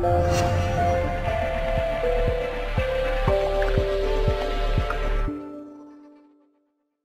Bye.